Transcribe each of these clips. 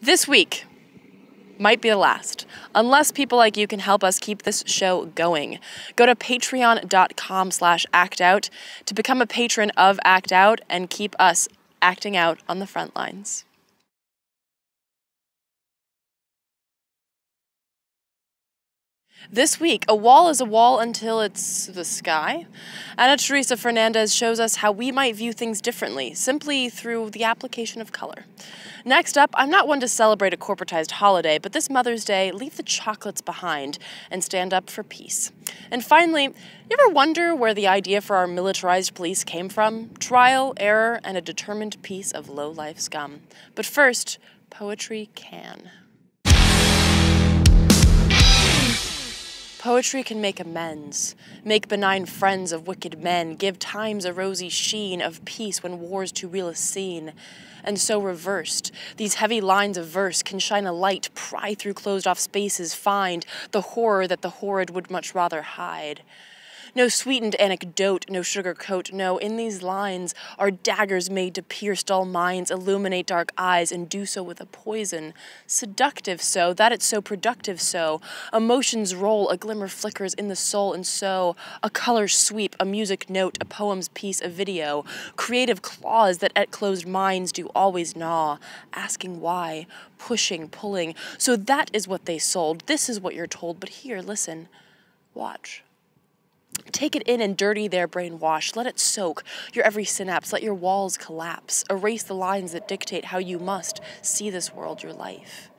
This week might be the last, unless people like you can help us keep this show going. Go to patreon.com slash actout to become a patron of Act Out and keep us acting out on the front lines. This week, a wall is a wall until it's the sky. Ana Teresa Fernandez shows us how we might view things differently, simply through the application of color. Next up, I'm not one to celebrate a corporatized holiday, but this Mother's Day, leave the chocolates behind and stand up for peace. And finally, you ever wonder where the idea for our militarized police came from? Trial, error, and a determined piece of low life scum. But first, poetry can. Poetry can make amends, make benign friends of wicked men, give times a rosy sheen of peace when war's too real a scene. And so reversed, these heavy lines of verse can shine a light, pry through closed off spaces, find the horror that the horrid would much rather hide. No sweetened anecdote, no sugar coat, no, in these lines are daggers made to pierce dull minds, illuminate dark eyes, and do so with a poison. Seductive so, that it's so productive so. Emotions roll, a glimmer flickers in the soul, and so a color sweep, a music note, a poem's piece, a video. Creative claws that at closed minds do always gnaw, asking why, pushing, pulling. So that is what they sold. This is what you're told, but here, listen, watch. Take it in and dirty their brainwash. Let it soak your every synapse. Let your walls collapse. Erase the lines that dictate how you must see this world, your life.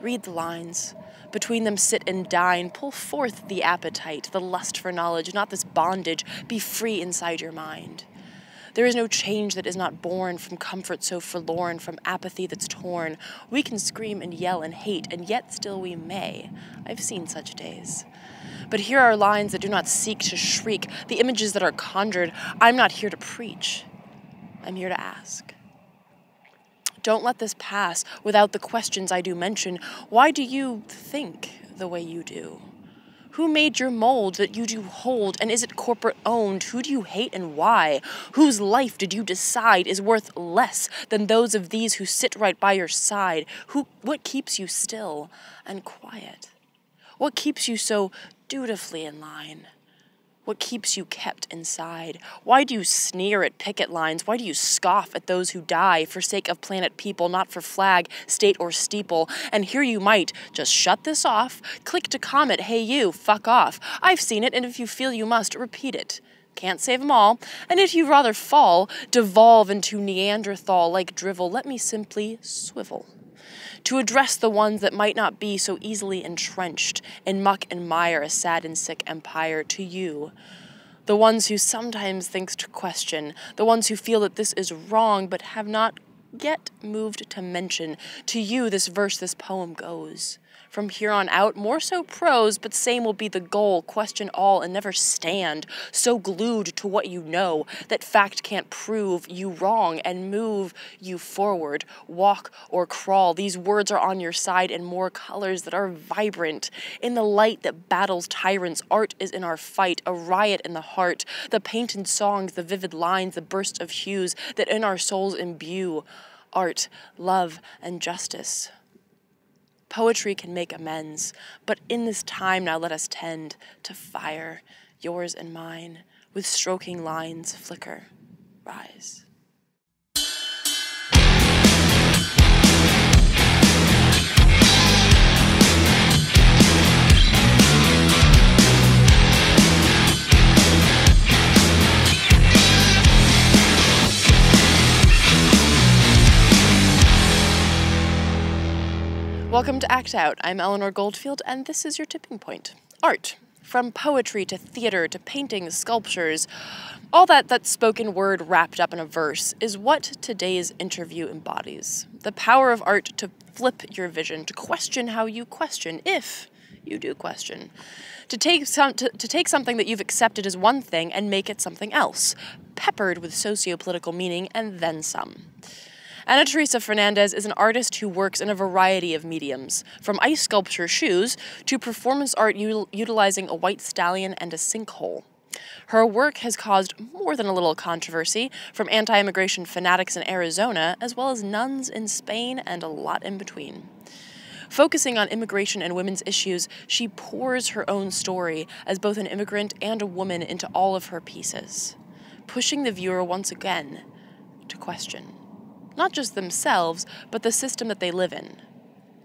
Read the lines. Between them sit and dine. Pull forth the appetite, the lust for knowledge, not this bondage. Be free inside your mind. There is no change that is not born from comfort so forlorn, from apathy that's torn. We can scream and yell and hate, and yet still we may. I've seen such days. But here are lines that do not seek to shriek, the images that are conjured. I'm not here to preach, I'm here to ask. Don't let this pass without the questions I do mention. Why do you think the way you do? Who made your mold that you do hold, and is it corporate owned? Who do you hate and why? Whose life did you decide is worth less than those of these who sit right by your side? Who, what keeps you still and quiet? What keeps you so dutifully in line? What keeps you kept inside? Why do you sneer at picket lines? Why do you scoff at those who die for sake of planet people, not for flag, state, or steeple? And here you might just shut this off, click to comment, hey you, fuck off. I've seen it, and if you feel you must, repeat it. Can't save 'em all. And if you'd rather fall, devolve into Neanderthal like drivel, let me simply swivel to address the ones that might not be so easily entrenched in muck and mire a sad and sick empire to you. The ones who sometimes think to question, the ones who feel that this is wrong but have not yet moved to mention. To you, this verse, this poem goes. From here on out, more so prose, but same will be the goal question all and never stand, so glued to what you know that fact can't prove you wrong and move you forward, walk or crawl. These words are on your side in more colors that are vibrant. In the light that battles tyrants, art is in our fight, a riot in the heart. The painted songs, the vivid lines, the bursts of hues that in our souls imbue art, love, and justice. Poetry can make amends, but in this time now let us tend to fire, yours and mine, with stroking lines flicker, rise. Welcome to Act Out. I'm Eleanor Goldfield, and this is your tipping point. Art. From poetry to theater to paintings, sculptures, all that that spoken word wrapped up in a verse is what today's interview embodies. The power of art to flip your vision, to question how you question, if you do question. To take some to, to take something that you've accepted as one thing and make it something else, peppered with socio-political meaning and then some. Ana Teresa Fernandez is an artist who works in a variety of mediums, from ice sculpture shoes to performance art utilizing a white stallion and a sinkhole. Her work has caused more than a little controversy from anti immigration fanatics in Arizona, as well as nuns in Spain and a lot in between. Focusing on immigration and women's issues, she pours her own story as both an immigrant and a woman into all of her pieces, pushing the viewer once again to question not just themselves, but the system that they live in.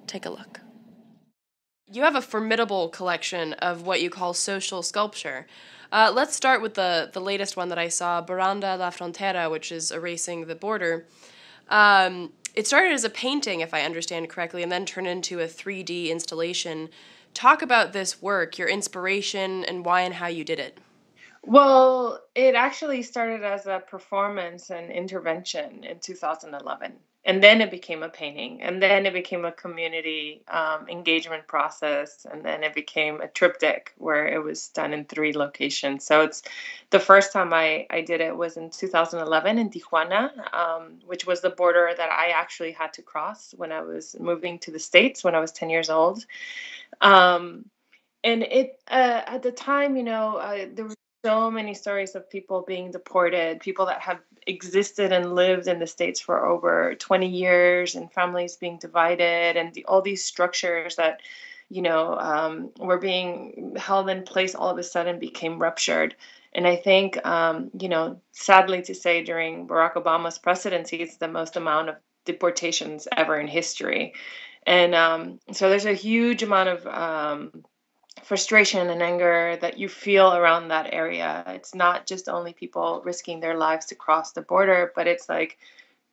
Take a look. You have a formidable collection of what you call social sculpture. Uh, let's start with the, the latest one that I saw, Borrando la Frontera, which is erasing the border. Um, it started as a painting, if I understand correctly, and then turned into a 3D installation. Talk about this work, your inspiration, and why and how you did it. Well, it actually started as a performance and intervention in 2011. And then it became a painting. And then it became a community um, engagement process. And then it became a triptych where it was done in three locations. So it's the first time I, I did it was in 2011 in Tijuana, um, which was the border that I actually had to cross when I was moving to the States when I was 10 years old. Um, and it uh, at the time, you know, uh, there was so many stories of people being deported, people that have existed and lived in the states for over 20 years, and families being divided, and the, all these structures that you know um, were being held in place all of a sudden became ruptured. And I think, um, you know, sadly to say, during Barack Obama's presidency, it's the most amount of deportations ever in history. And um, so there's a huge amount of um, frustration and anger that you feel around that area. It's not just only people risking their lives to cross the border, but it's like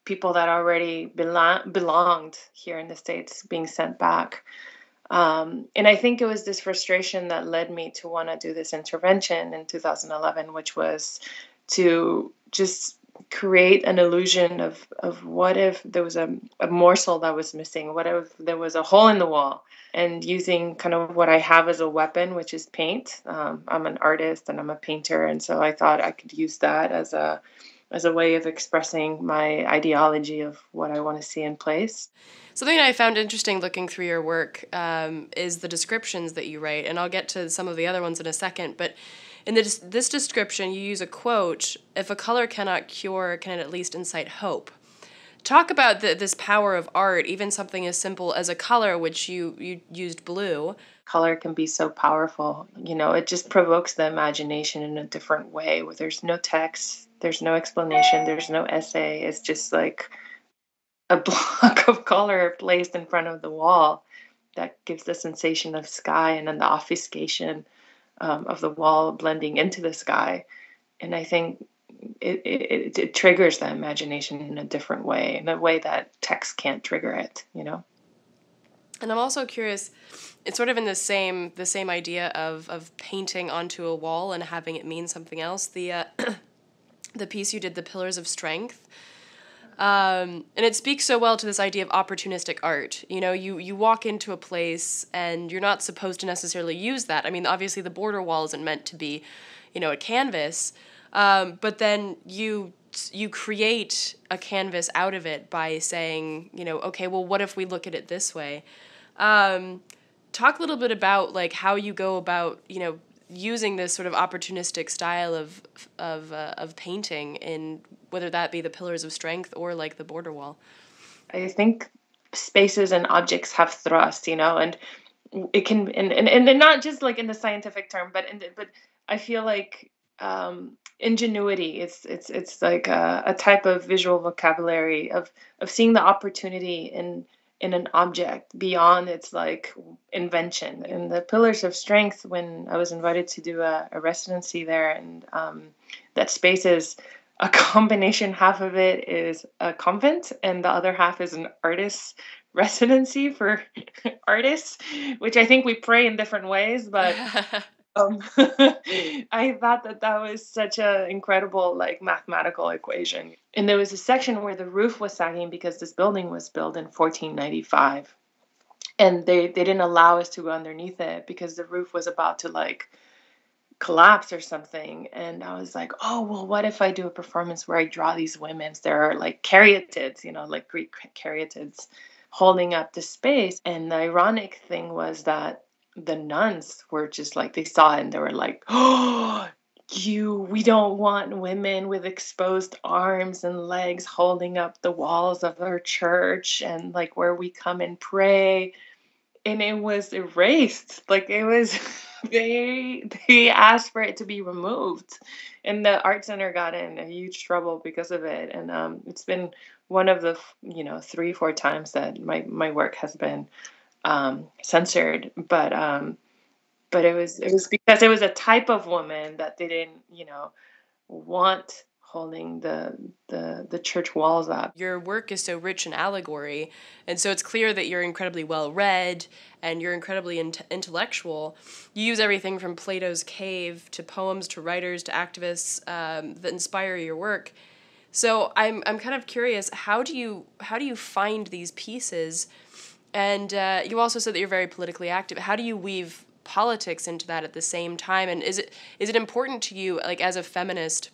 people that already belong, belonged here in the States being sent back. Um, and I think it was this frustration that led me to want to do this intervention in 2011, which was to just create an illusion of, of what if there was a, a morsel that was missing? What if there was a hole in the wall? And using kind of what I have as a weapon, which is paint. Um, I'm an artist and I'm a painter, and so I thought I could use that as a as a way of expressing my ideology of what I want to see in place. Something I found interesting looking through your work um, is the descriptions that you write, and I'll get to some of the other ones in a second. But in this, this description, you use a quote If a color cannot cure, can it at least incite hope? Talk about the, this power of art, even something as simple as a color, which you, you used blue. Color can be so powerful. You know, it just provokes the imagination in a different way where there's no text, there's no explanation, there's no essay. It's just like a block of color placed in front of the wall that gives the sensation of sky and then the obfuscation um, of the wall blending into the sky. And I think it, it, it triggers the imagination in a different way, in a way that text can't trigger it, you know? And I'm also curious, it's sort of in the same the same idea of, of painting onto a wall and having it mean something else. The uh, the piece you did, the Pillars of Strength, um, and it speaks so well to this idea of opportunistic art. You know, you, you walk into a place and you're not supposed to necessarily use that. I mean, obviously, the border wall isn't meant to be, you know, a canvas, um, but then you you create a canvas out of it by saying, you know, okay, well, what if we look at it this way? Um, talk a little bit about like how you go about, you know, using this sort of opportunistic style of of uh, of painting in whether that be the pillars of strength or like the border wall i think spaces and objects have thrust you know and it can and, and, and not just like in the scientific term but in the, but i feel like um, ingenuity it's it's it's like a, a type of visual vocabulary of of seeing the opportunity in in an object beyond its like invention. And the Pillars of Strength, when I was invited to do a, a residency there, and um, that space is a combination. Half of it is a convent, and the other half is an artist residency for artists, which I think we pray in different ways, but. Um, I thought that that was such an incredible like mathematical equation. And there was a section where the roof was sagging because this building was built in 1495, and they they didn't allow us to go underneath it because the roof was about to like collapse or something. And I was like, oh well, what if I do a performance where I draw these women? They're like caryatids, you know, like Greek caryatids holding up the space. And the ironic thing was that the nuns were just like they saw it and they were like, "Oh, you we don't want women with exposed arms and legs holding up the walls of our church and like where we come and pray and it was erased like it was they they asked for it to be removed and the art center got in a huge trouble because of it and um, it's been one of the you know three four times that my my work has been um, censored but um, but it was it was because it was a type of woman that they didn't you know want holding the the the church walls up. Your work is so rich in allegory, and so it's clear that you're incredibly well read and you're incredibly in- intellectual. You use everything from Plato's cave to poems to writers to activists um, that inspire your work. So I'm I'm kind of curious how do you how do you find these pieces? And uh, you also said that you're very politically active. How do you weave politics into that at the same time and is it is it important to you like as a feminist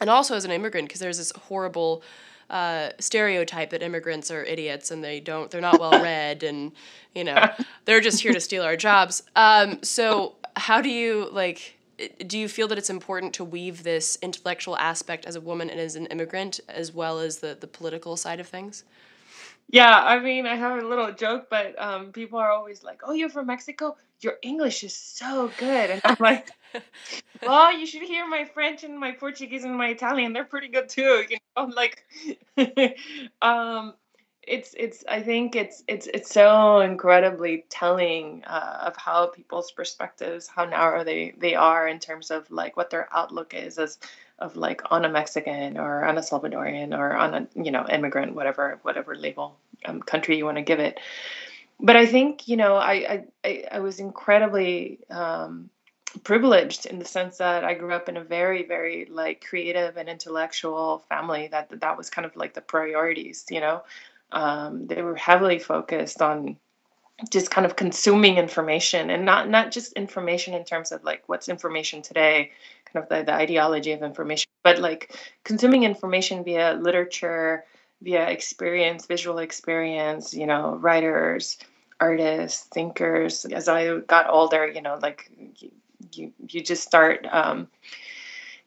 and also as an immigrant because there's this horrible uh, stereotype that immigrants are idiots and they don't they're not well read and you know they're just here to steal our jobs. Um, so how do you like do you feel that it's important to weave this intellectual aspect as a woman and as an immigrant as well as the, the political side of things? Yeah, I mean, I have a little joke, but um, people are always like, "Oh, you're from Mexico? Your English is so good," and I'm like, "Well, you should hear my French and my Portuguese and my Italian. They're pretty good too." You know, like, um, it's it's. I think it's it's it's so incredibly telling uh, of how people's perspectives, how narrow they they are in terms of like what their outlook is as of like on a Mexican or on a Salvadorian or on a you know immigrant, whatever whatever label um, country you want to give it. But I think you know I I I was incredibly um, privileged in the sense that I grew up in a very very like creative and intellectual family that that was kind of like the priorities. You know, um, they were heavily focused on just kind of consuming information and not not just information in terms of like what's information today kind of the, the ideology of information but like consuming information via literature via experience visual experience you know writers artists thinkers as i got older you know like you you, just start um,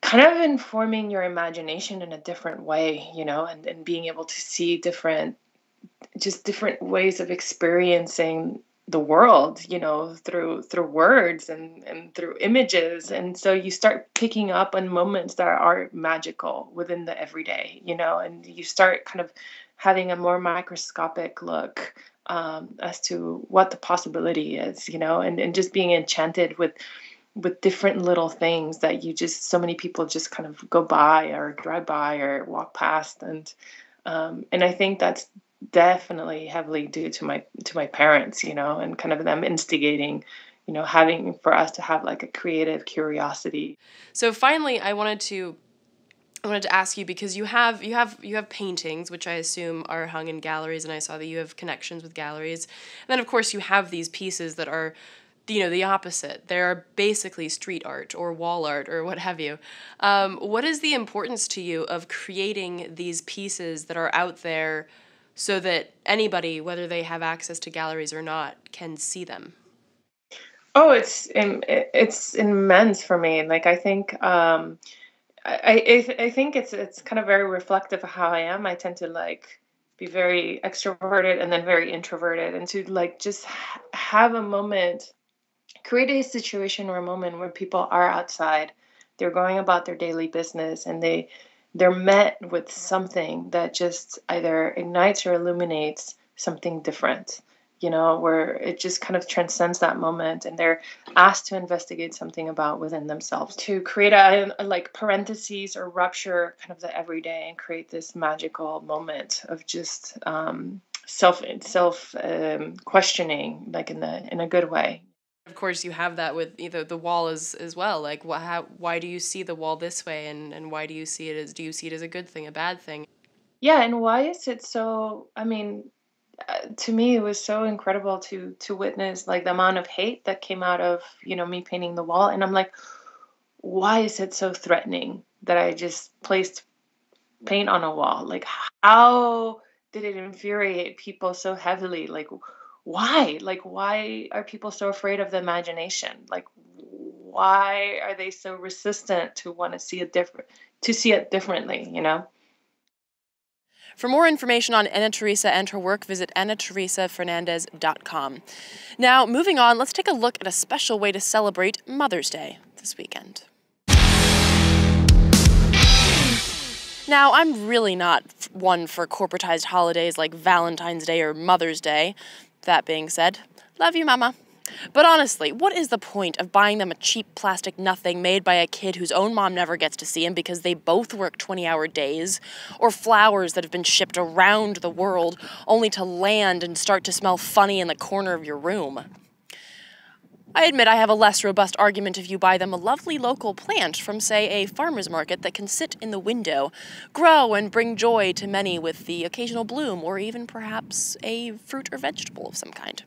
kind of informing your imagination in a different way you know and, and being able to see different just different ways of experiencing the world you know through through words and and through images. And so you start picking up on moments that are magical within the everyday you know and you start kind of having a more microscopic look um, as to what the possibility is you know and, and just being enchanted with with different little things that you just so many people just kind of go by or drive by or walk past and um, and I think that's definitely heavily due to my to my parents you know and kind of them instigating you know having for us to have like a creative curiosity so finally i wanted to I wanted to ask you because you have you have you have paintings which I assume are hung in galleries and I saw that you have connections with galleries. And then of course you have these pieces that are you know the opposite. They're basically street art or wall art or what have you. Um, what is the importance to you of creating these pieces that are out there so that anybody, whether they have access to galleries or not, can see them? Oh, it's it's immense for me. Like I think um, I, I I think it's it's kind of very reflective of how I am. I tend to like be very extroverted and then very introverted, and to like just have a moment, create a situation or a moment where people are outside, they're going about their daily business, and they they're met with something that just either ignites or illuminates something different you know where it just kind of transcends that moment and they're asked to investigate something about within themselves. To create a, a like parentheses or rupture kind of the everyday and create this magical moment of just um, self self um, questioning like in the in a good way of course, you have that with either the wall as as well. Like, wh- how, why do you see the wall this way, and and why do you see it as? Do you see it as a good thing, a bad thing? Yeah, and why is it so? I mean, uh, to me, it was so incredible to to witness like the amount of hate that came out of you know me painting the wall, and I'm like, why is it so threatening that I just placed paint on a wall? Like, how did it infuriate people so heavily? Like why like why are people so afraid of the imagination like why are they so resistant to want to see it different to see it differently you know for more information on Ana Teresa and her work, visit anateresafernandez.com. Now, moving on, let's take a look at a special way to celebrate Mother's Day this weekend. Now, I'm really not one for corporatized holidays like Valentine's Day or Mother's Day. That being said, love you, Mama. But honestly, what is the point of buying them a cheap plastic nothing made by a kid whose own mom never gets to see him because they both work 20 hour days? Or flowers that have been shipped around the world only to land and start to smell funny in the corner of your room? I admit I have a less robust argument if you buy them a lovely local plant from, say, a farmer's market that can sit in the window, grow, and bring joy to many with the occasional bloom, or even perhaps a fruit or vegetable of some kind.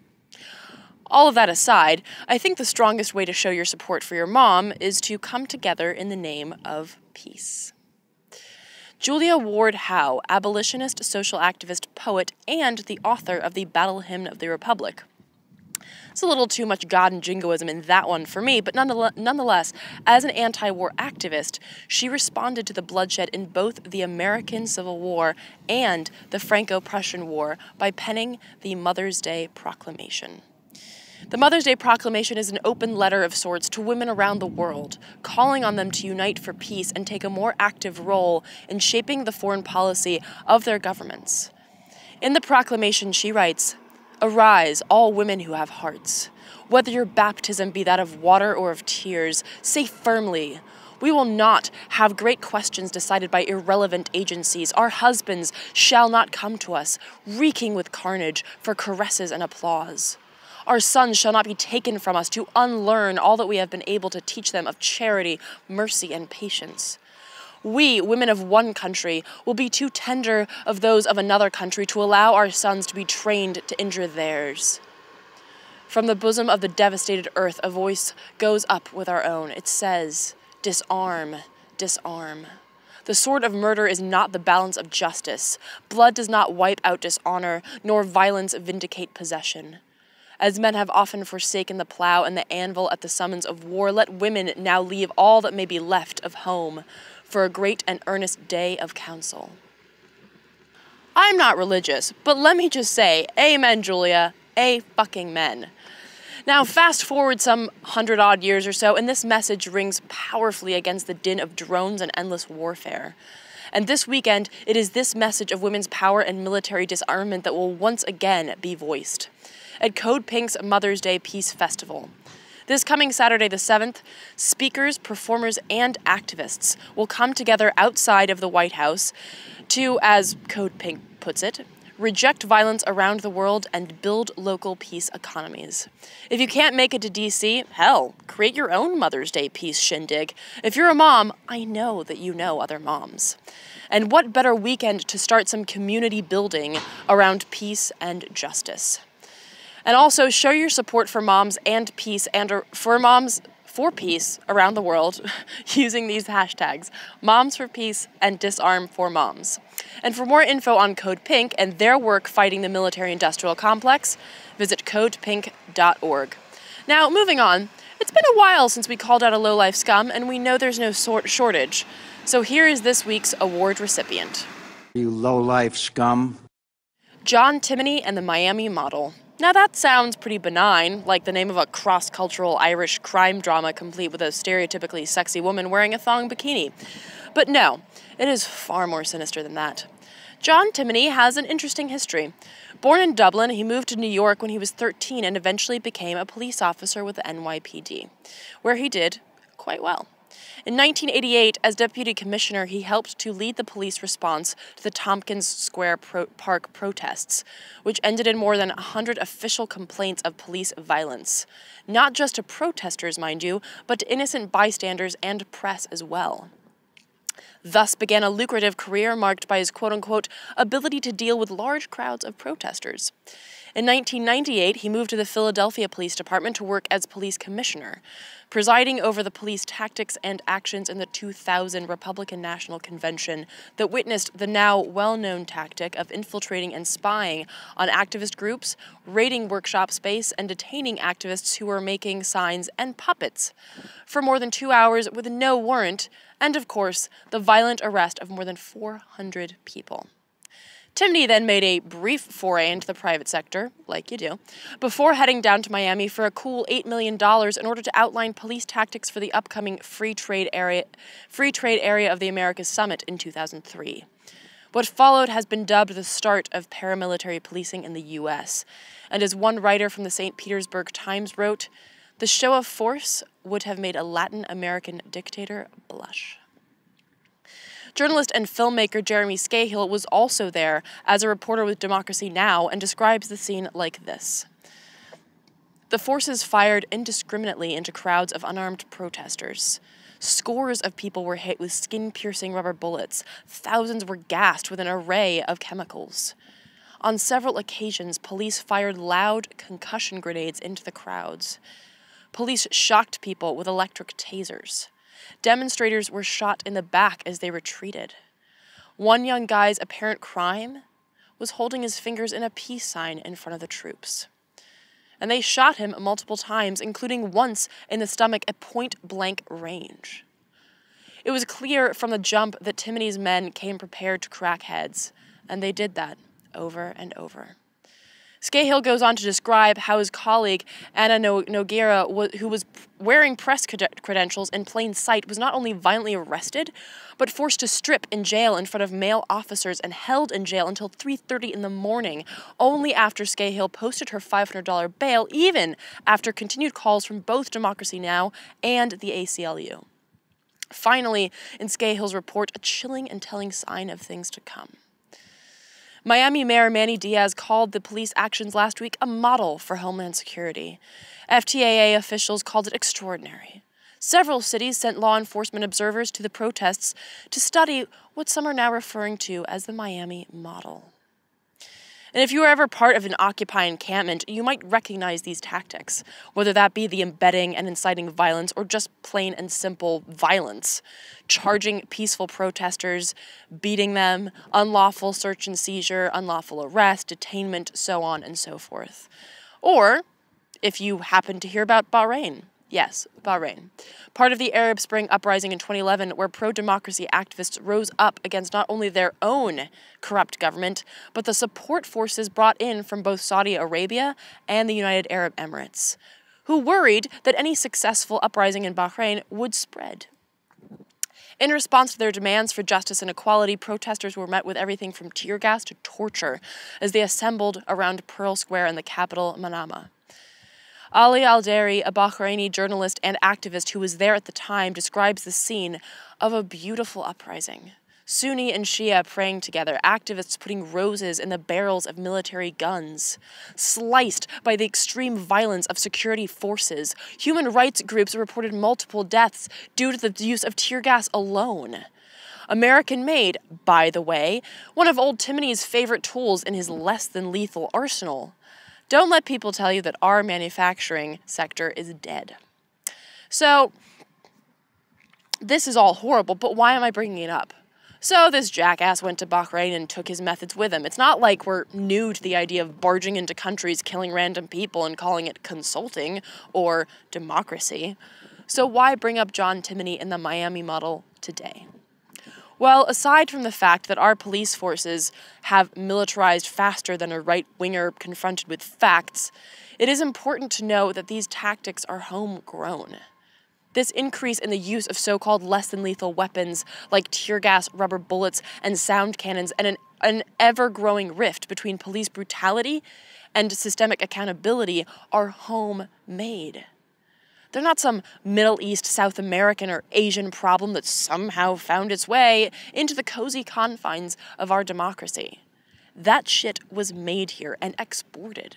All of that aside, I think the strongest way to show your support for your mom is to come together in the name of peace. Julia Ward Howe, abolitionist, social activist, poet, and the author of the Battle Hymn of the Republic. It's a little too much God and jingoism in that one for me, but nonetheless, as an anti war activist, she responded to the bloodshed in both the American Civil War and the Franco Prussian War by penning the Mother's Day Proclamation. The Mother's Day Proclamation is an open letter of sorts to women around the world, calling on them to unite for peace and take a more active role in shaping the foreign policy of their governments. In the proclamation, she writes Arise, all women who have hearts. Whether your baptism be that of water or of tears, say firmly, we will not have great questions decided by irrelevant agencies. Our husbands shall not come to us, reeking with carnage for caresses and applause. Our sons shall not be taken from us to unlearn all that we have been able to teach them of charity, mercy, and patience. We, women of one country, will be too tender of those of another country to allow our sons to be trained to injure theirs. From the bosom of the devastated earth, a voice goes up with our own. It says, Disarm, disarm. The sword of murder is not the balance of justice. Blood does not wipe out dishonor, nor violence vindicate possession. As men have often forsaken the plow and the anvil at the summons of war, let women now leave all that may be left of home for a great and earnest day of council. I'm not religious, but let me just say, Amen, Julia. A fucking men. Now, fast forward some hundred odd years or so, and this message rings powerfully against the din of drones and endless warfare. And this weekend, it is this message of women's power and military disarmament that will once again be voiced at Code Pink's Mother's Day Peace Festival. This coming Saturday, the 7th, speakers, performers, and activists will come together outside of the White House to, as Code Pink puts it, reject violence around the world and build local peace economies. If you can't make it to DC, hell, create your own Mother's Day peace shindig. If you're a mom, I know that you know other moms. And what better weekend to start some community building around peace and justice? And also show your support for moms and peace and uh, for moms for peace around the world using these hashtags Moms for Peace and Disarm for Moms. And for more info on Code Pink and their work fighting the military industrial complex, visit codepink.org. Now, moving on, it's been a while since we called out a low-life scum, and we know there's no sort shortage. So here is this week's award recipient. You low-life scum. John Timoney and the Miami Model. Now that sounds pretty benign, like the name of a cross cultural Irish crime drama complete with a stereotypically sexy woman wearing a thong bikini. But no, it is far more sinister than that. John Timoney has an interesting history. Born in Dublin, he moved to New York when he was 13 and eventually became a police officer with the NYPD, where he did quite well. In 1988, as deputy commissioner, he helped to lead the police response to the Tompkins Square Pro Park protests, which ended in more than 100 official complaints of police violence. Not just to protesters, mind you, but to innocent bystanders and press as well. Thus began a lucrative career marked by his quote unquote ability to deal with large crowds of protesters. In 1998, he moved to the Philadelphia Police Department to work as police commissioner, presiding over the police tactics and actions in the 2000 Republican National Convention that witnessed the now well known tactic of infiltrating and spying on activist groups, raiding workshop space, and detaining activists who were making signs and puppets for more than two hours with no warrant, and of course, the violent arrest of more than 400 people. Timoney then made a brief foray into the private sector, like you do, before heading down to Miami for a cool $8 million in order to outline police tactics for the upcoming free trade area, free trade area of the Americas Summit in 2003. What followed has been dubbed the start of paramilitary policing in the U.S., and as one writer from the St. Petersburg Times wrote, the show of force would have made a Latin American dictator blush. Journalist and filmmaker Jeremy Scahill was also there as a reporter with Democracy Now! and describes the scene like this. The forces fired indiscriminately into crowds of unarmed protesters. Scores of people were hit with skin piercing rubber bullets. Thousands were gassed with an array of chemicals. On several occasions, police fired loud concussion grenades into the crowds. Police shocked people with electric tasers. Demonstrators were shot in the back as they retreated. One young guy's apparent crime was holding his fingers in a peace sign in front of the troops. And they shot him multiple times, including once in the stomach at point blank range. It was clear from the jump that Timoney's men came prepared to crack heads, and they did that over and over. Scahill goes on to describe how his colleague, Ana Nogueira, who was wearing press credentials in plain sight, was not only violently arrested, but forced to strip in jail in front of male officers and held in jail until 3.30 in the morning, only after Scahill posted her $500 bail, even after continued calls from both Democracy Now! and the ACLU. Finally, in Scahill's report, a chilling and telling sign of things to come. Miami Mayor Manny Diaz called the police actions last week a model for Homeland Security. FTAA officials called it extraordinary. Several cities sent law enforcement observers to the protests to study what some are now referring to as the Miami model. And if you were ever part of an Occupy encampment, you might recognize these tactics, whether that be the embedding and inciting violence or just plain and simple violence. Charging peaceful protesters, beating them, unlawful search and seizure, unlawful arrest, detainment, so on and so forth. Or, if you happen to hear about Bahrain, Yes, Bahrain. Part of the Arab Spring uprising in 2011, where pro democracy activists rose up against not only their own corrupt government, but the support forces brought in from both Saudi Arabia and the United Arab Emirates, who worried that any successful uprising in Bahrain would spread. In response to their demands for justice and equality, protesters were met with everything from tear gas to torture as they assembled around Pearl Square in the capital, Manama. Ali Alderi, a Bahraini journalist and activist who was there at the time, describes the scene of a beautiful uprising. Sunni and Shia praying together, activists putting roses in the barrels of military guns. Sliced by the extreme violence of security forces, human rights groups reported multiple deaths due to the use of tear gas alone. American made, by the way, one of old Timoney's favorite tools in his less than lethal arsenal. Don't let people tell you that our manufacturing sector is dead. So, this is all horrible, but why am I bringing it up? So, this jackass went to Bahrain and took his methods with him. It's not like we're new to the idea of barging into countries, killing random people, and calling it consulting or democracy. So, why bring up John Timoney and the Miami model today? Well, aside from the fact that our police forces have militarized faster than a right winger confronted with facts, it is important to know that these tactics are homegrown. This increase in the use of so called less than lethal weapons like tear gas, rubber bullets, and sound cannons, and an, an ever growing rift between police brutality and systemic accountability are homemade. They're not some Middle East, South American, or Asian problem that somehow found its way into the cozy confines of our democracy. That shit was made here and exported.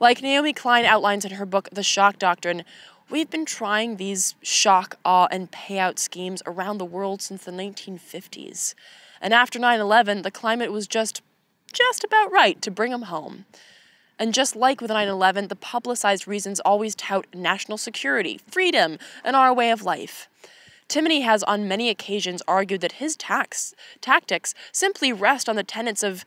Like Naomi Klein outlines in her book, The Shock Doctrine, We've been trying these shock, awe, and payout schemes around the world since the 1950s. And after 9 11, the climate was just, just about right to bring them home. And just like with 9 11, the publicized reasons always tout national security, freedom, and our way of life. Timoney has on many occasions argued that his tax, tactics simply rest on the tenets of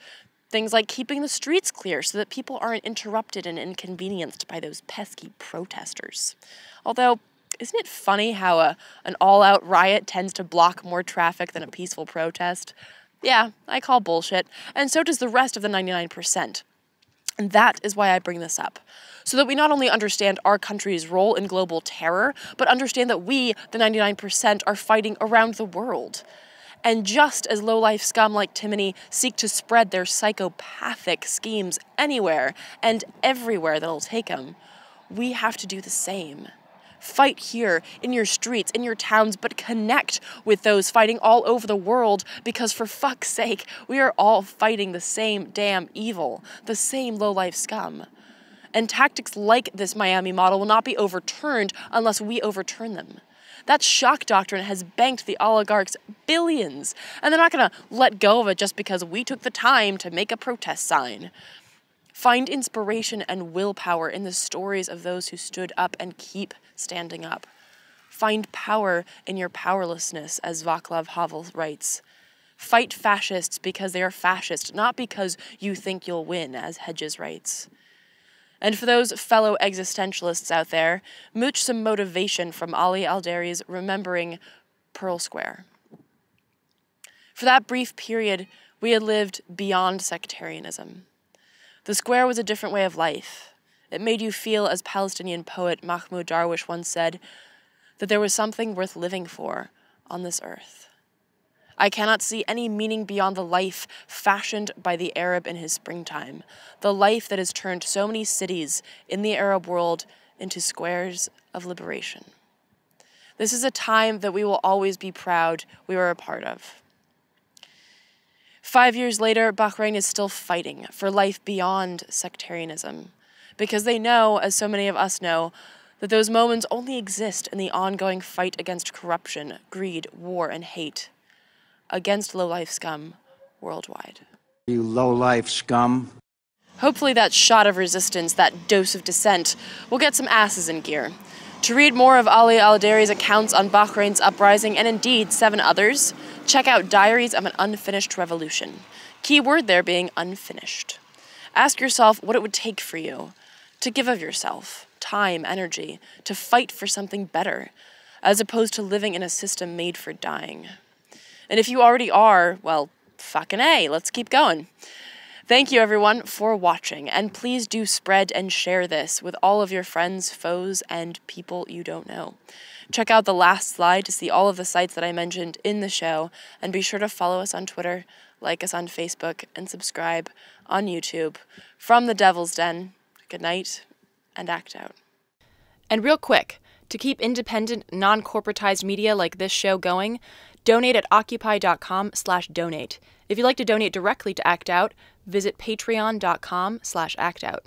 things like keeping the streets clear so that people aren't interrupted and inconvenienced by those pesky protesters. Although, isn't it funny how a, an all out riot tends to block more traffic than a peaceful protest? Yeah, I call bullshit, and so does the rest of the 99%. And that is why I bring this up. So that we not only understand our country's role in global terror, but understand that we, the 99%, are fighting around the world. And just as low-life scum like Timoney seek to spread their psychopathic schemes anywhere and everywhere that'll take them, we have to do the same. Fight here, in your streets, in your towns, but connect with those fighting all over the world because, for fuck's sake, we are all fighting the same damn evil, the same low life scum. And tactics like this Miami model will not be overturned unless we overturn them. That shock doctrine has banked the oligarchs billions, and they're not going to let go of it just because we took the time to make a protest sign. Find inspiration and willpower in the stories of those who stood up and keep standing up. Find power in your powerlessness, as Václav Havel writes. Fight fascists because they are fascist, not because you think you'll win, as Hedges writes. And for those fellow existentialists out there, mooch some motivation from Ali Alderi's Remembering Pearl Square. For that brief period, we had lived beyond sectarianism. The square was a different way of life. It made you feel, as Palestinian poet Mahmoud Darwish once said, that there was something worth living for on this earth. I cannot see any meaning beyond the life fashioned by the Arab in his springtime, the life that has turned so many cities in the Arab world into squares of liberation. This is a time that we will always be proud we were a part of. Five years later, Bahrain is still fighting for life beyond sectarianism because they know, as so many of us know, that those moments only exist in the ongoing fight against corruption, greed, war, and hate, against low life scum worldwide. You low life scum. Hopefully, that shot of resistance, that dose of dissent, will get some asses in gear. To read more of Ali Alderi's accounts on Bahrain's uprising and indeed seven others, check out Diaries of an Unfinished Revolution. Key word there being unfinished. Ask yourself what it would take for you to give of yourself, time, energy, to fight for something better, as opposed to living in a system made for dying. And if you already are, well, fucking A, let's keep going. Thank you, everyone, for watching, and please do spread and share this with all of your friends, foes, and people you don't know. Check out the last slide to see all of the sites that I mentioned in the show, and be sure to follow us on Twitter, like us on Facebook, and subscribe on YouTube. From the Devil's Den, good night, and act out. And real quick, to keep independent, non-corporatized media like this show going, donate at occupy.com slash donate. If you'd like to donate directly to Act Out, visit patreon.com slash actout.